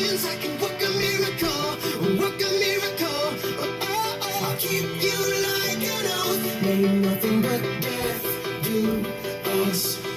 hands, I can work a miracle, work a miracle. Oh, oh, oh. I'll keep you like an oath. May nothing but death do us.